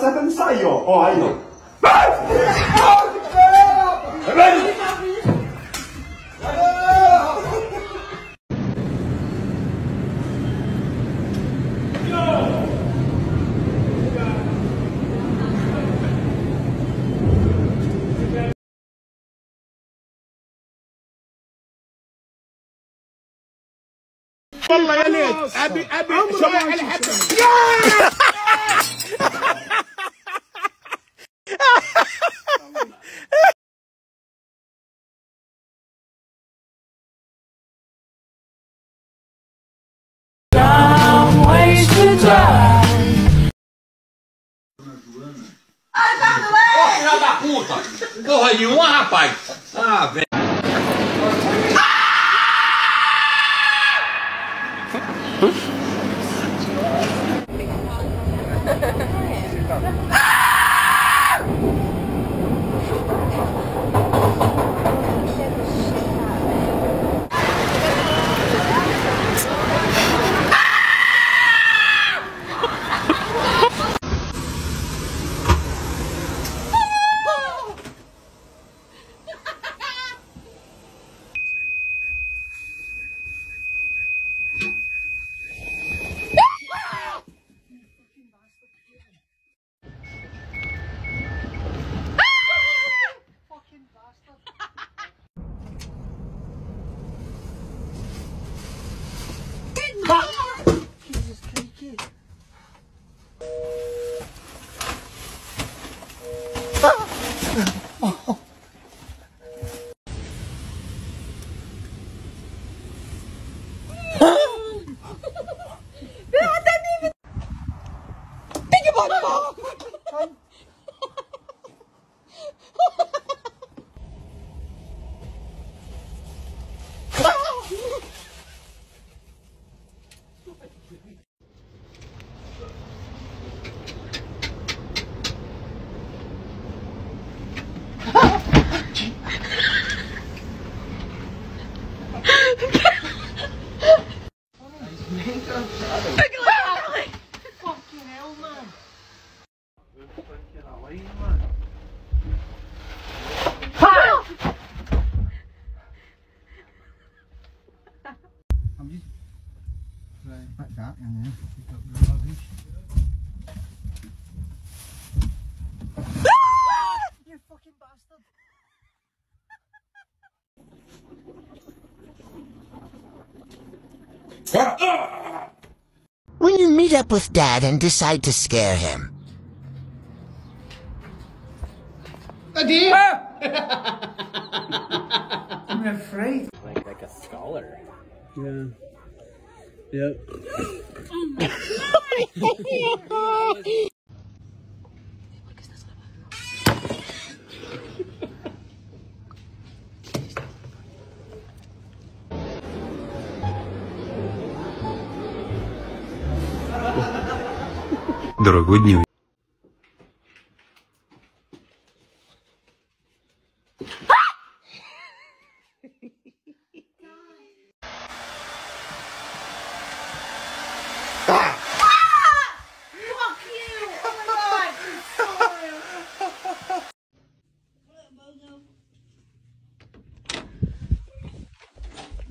certa de sair, ó. Ó, aí, ó. والله يا ليت ابي ابي شوف الحب Porra nenhuma, rapaz. Ah, velho. When you meet up with Dad and decide to scare him. Adi. Ah! I'm afraid. Like, like a scholar. Yeah. Yep. Oh дорогой дневник.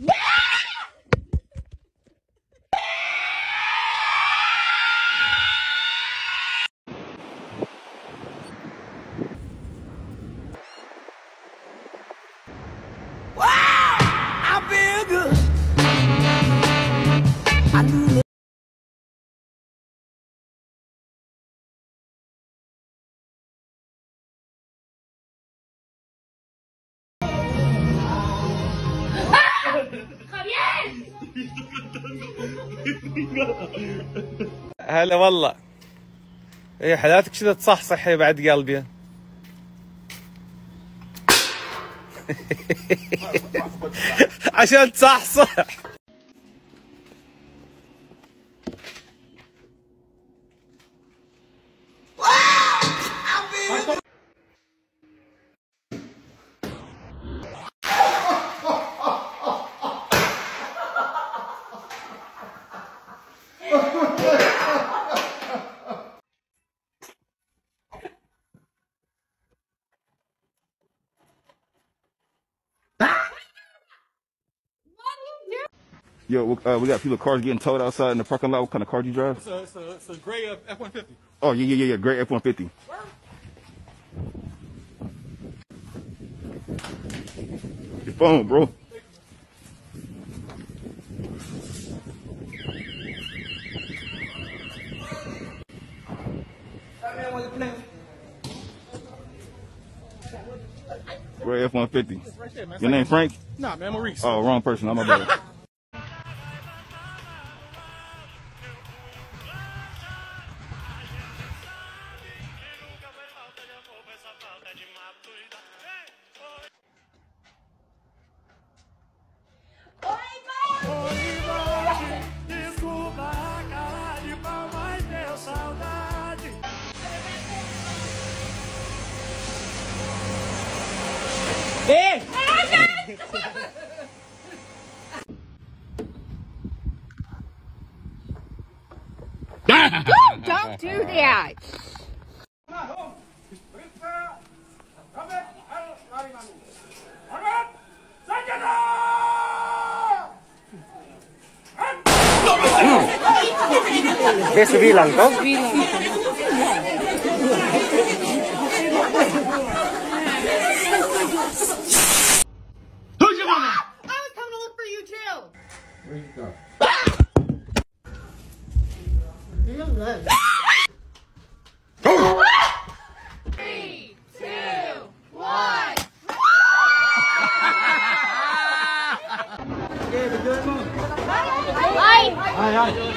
Yeah! هلا والله اي حالاتك كذا تصحصح بعد قلبي عشان تصحصح Yo, uh, we got people cars getting towed outside in the parking lot. What kind of car do you drive? It's a, it's a, it's a gray uh, F-150. Oh, yeah, yeah, yeah, yeah, gray F-150. Your phone, bro. Gray F-150. Your name Frank? Nah, man, Maurice. Oh, wrong person. I'm a brother. don't, don't do that. Besok bilang kau? Bilang. はい、は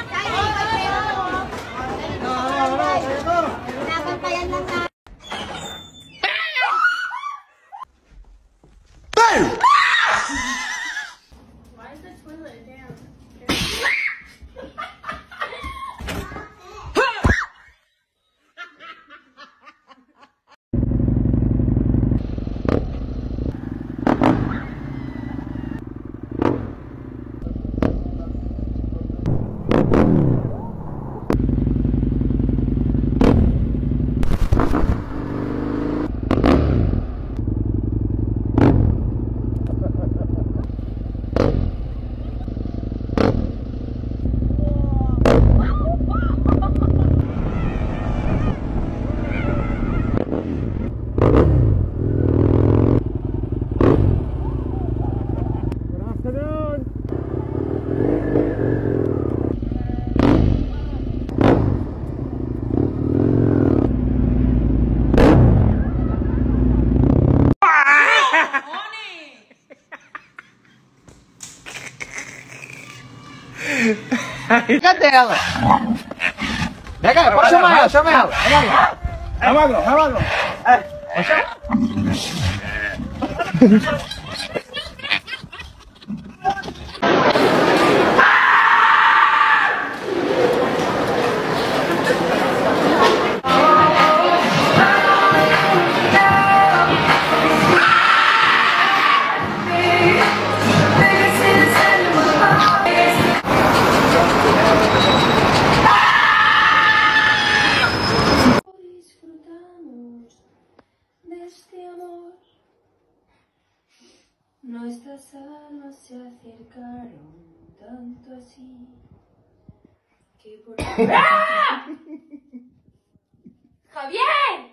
Cadê ela? Pega pode chamar ela, chama ela. Ramagão, Ramagão, vai, é, Pode chamar. Estas almas se acercaron tanto así que por... ¡Javier!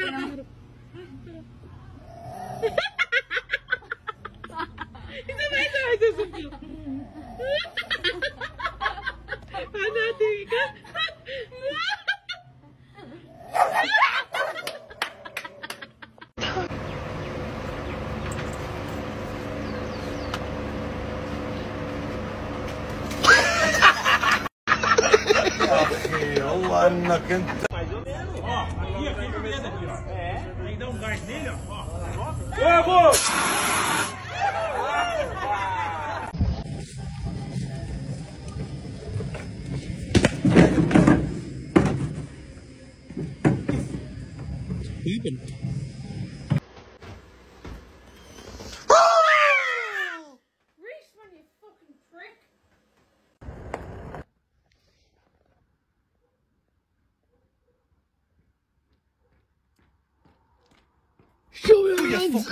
Ana, Mais ou menos, ó. Aqui, aqui, no meio daqui, ó. É. Aí dá dar um gás nele, ó. Ó. Vamos! Üben. kids.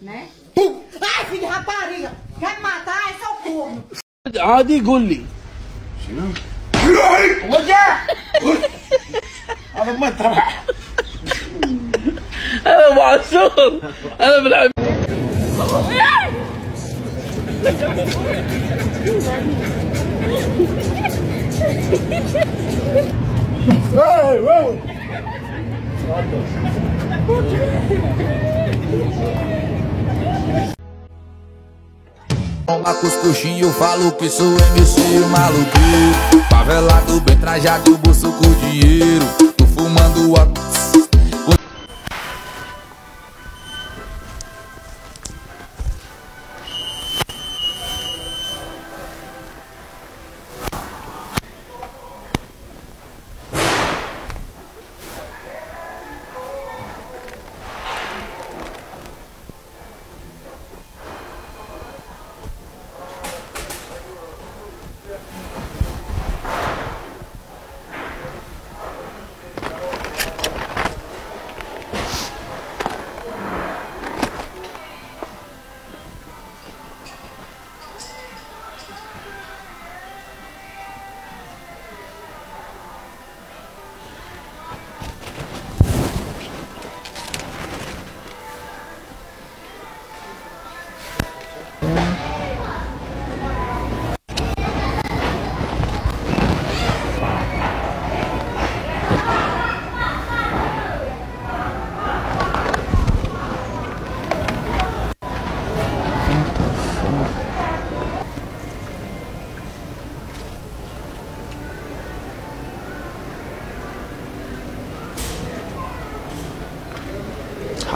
né? Pum. Ai, filho, rapariga! Quer عادي قول لي شنو؟ وجع هذا ما ترى انا ابو عاشور انا بالعب Oh, Bola cuscuchinho, falo que sou MC o maluqueiro Favelado, bem trajado, bolso com dinheiro Tô fumando a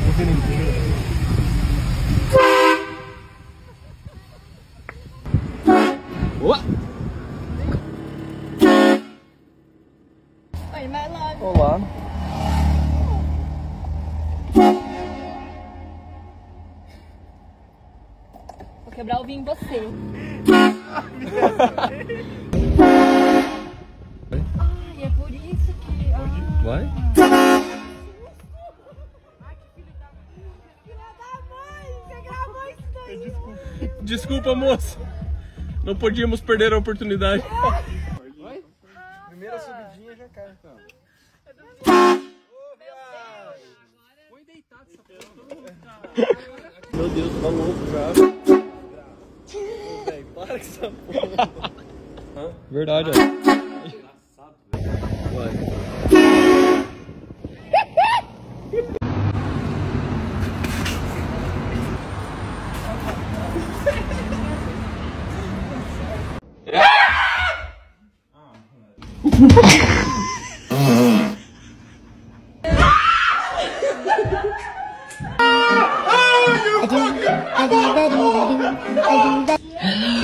da inteira. Boa! Oi, my love. Olá. Vou quebrar o vinho em você. Desculpa, moça. Não podíamos perder a oportunidade. Primeira subidinha já cai, então. Meu Deus, tá louco já. Véi, para com essa porra. Verdade, ó. Engraçado, né? velho. 아둥다아다둥 아둥다 아